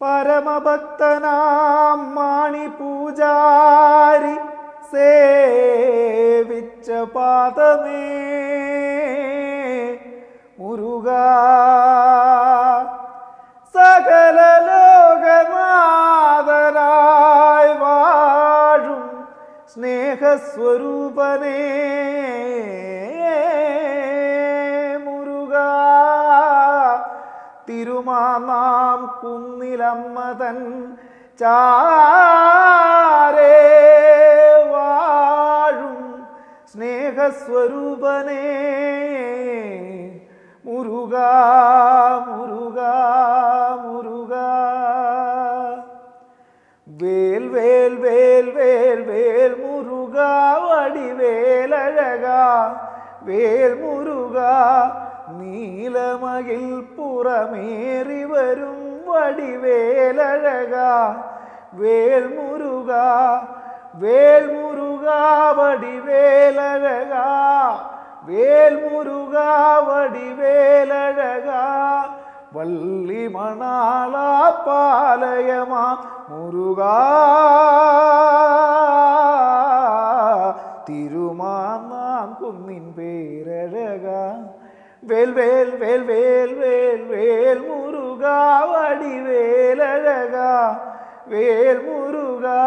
പരമഭക്തനാം മാണി പൂജാരി സേവിച്ച പാദമേ. മുരുക സകല ലോകനാഥനായി വാഴും സ്നേഹസ്വരൂപനേ. തിരുമാനാം കുന്നിലമ്മതൻ ചാരേ വാഴും സ്നേഹസ്വരൂപനേ. മുരുക മുരുക മുരുക. വേൽ വേൽ വേൽ വേൽ വേൽ മുരുക വടിവേലഴക. വേൽ മുരുക നീലമകിൽ പുറമേറി വരും വടിവേലഴക വേൽ മുരുക വേൽ മുരുക വടിവേലഴക വേൽ മുരുക വടിവേലഴക വള്ളി മണാള പാലയമാ മുരുക തിരുമാന്നാം കുന്നിൻ வேல் வேல் வேல் வேல் வேல் வேல் முருகா வடிவேலழகா வேல் முருகா.